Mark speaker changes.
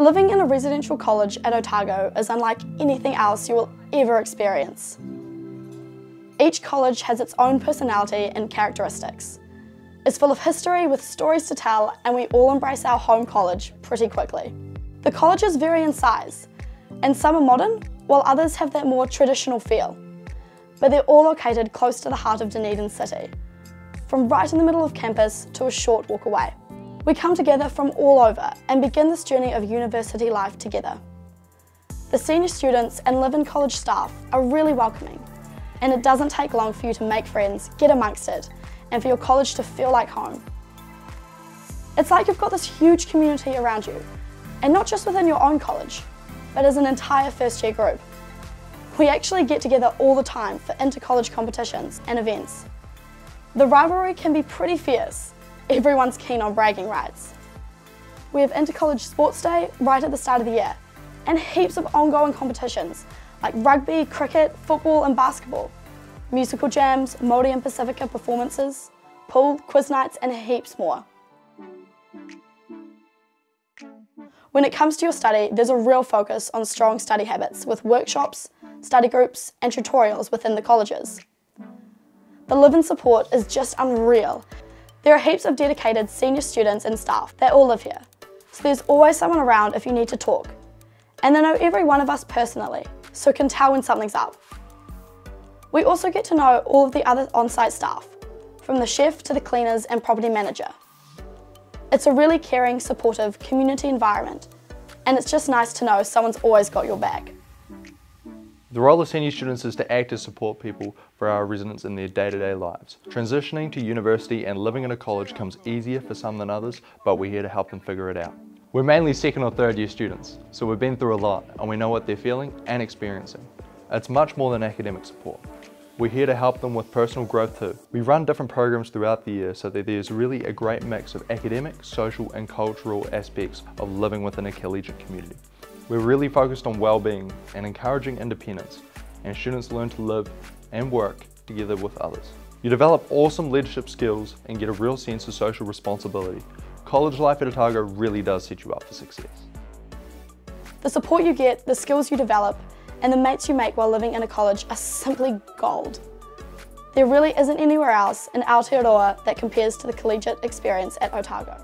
Speaker 1: Living in a residential college at Otago is unlike anything else you will ever experience. Each college has its own personality and characteristics. It's full of history with stories to tell and we all embrace our home college pretty quickly. The colleges vary in size, and some are modern, while others have that more traditional feel. But they're all located close to the heart of Dunedin City, from right in the middle of campus to a short walk away. We come together from all over and begin this journey of university life together. The senior students and live-in college staff are really welcoming, and it doesn't take long for you to make friends, get amongst it, and for your college to feel like home. It's like you've got this huge community around you, and not just within your own college, but as an entire first year group. We actually get together all the time for inter-college competitions and events. The rivalry can be pretty fierce, everyone's keen on bragging rights. We have Intercollege Sports Day right at the start of the year and heaps of ongoing competitions like rugby, cricket, football and basketball, musical jams, Māori and Pasifika performances, pool, quiz nights and heaps more. When it comes to your study, there's a real focus on strong study habits with workshops, study groups and tutorials within the colleges. The live-in support is just unreal there are heaps of dedicated senior students and staff that all live here, so there's always someone around if you need to talk. And they know every one of us personally, so can tell when something's up. We also get to know all of the other on-site staff, from the chef to the cleaners and property manager. It's a really caring, supportive community environment, and it's just nice to know someone's always got your back.
Speaker 2: The role of senior students is to act as support people for our residents in their day-to-day -day lives. Transitioning to university and living in a college comes easier for some than others, but we're here to help them figure it out. We're mainly second or third year students, so we've been through a lot and we know what they're feeling and experiencing. It's much more than academic support. We're here to help them with personal growth too. We run different programs throughout the year so that there's really a great mix of academic, social and cultural aspects of living within a collegiate community. We're really focused on well-being and encouraging independence, and students learn to live and work together with others. You develop awesome leadership skills and get a real sense of social responsibility. College life at Otago really does set you up for success.
Speaker 1: The support you get, the skills you develop, and the mates you make while living in a college are simply gold. There really isn't anywhere else in Aotearoa that compares to the collegiate experience at Otago.